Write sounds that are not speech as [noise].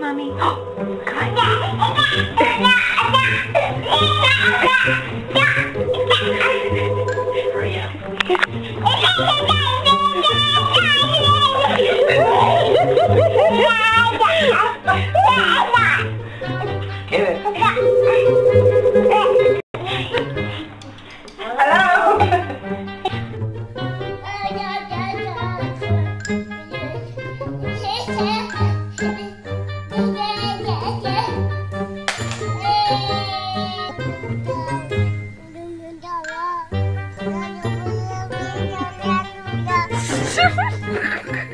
Mommy. [gasps] Come on. [laughs] Oh, Ha ha ha!